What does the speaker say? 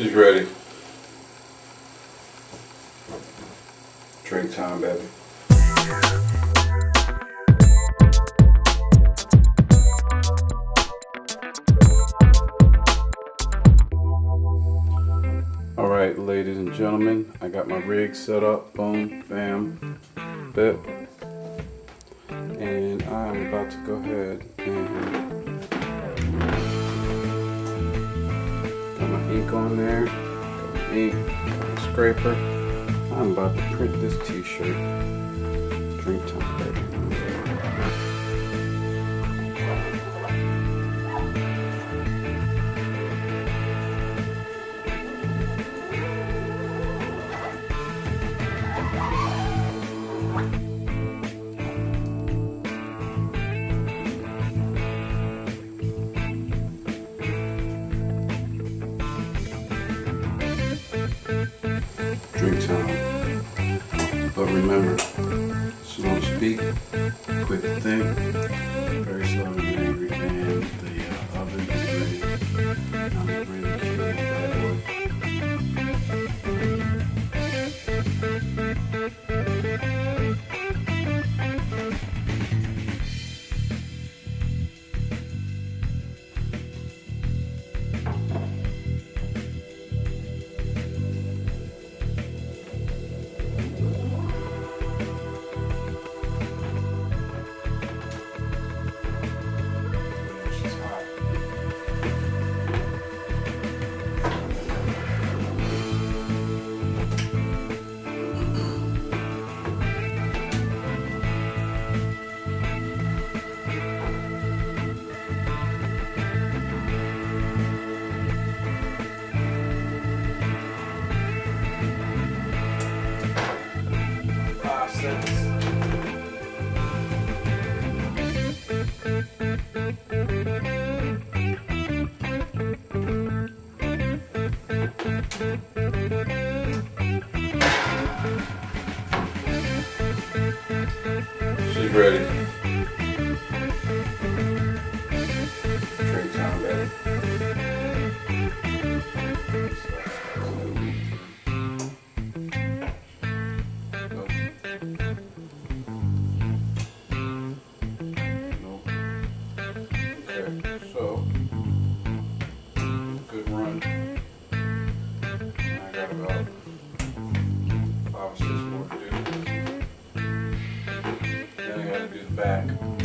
She's ready. Drink time, baby. All right, ladies and gentlemen, I got my rig set up. Boom, bam, bip. And I'm about to go ahead and on there, my scraper. I'm about to print this t-shirt. Drink time, baby. Remember, slow speak, quick think, very slow angry, and the uh, oven is ready. I'm ready She's ready. more to do. Then I gotta do the back.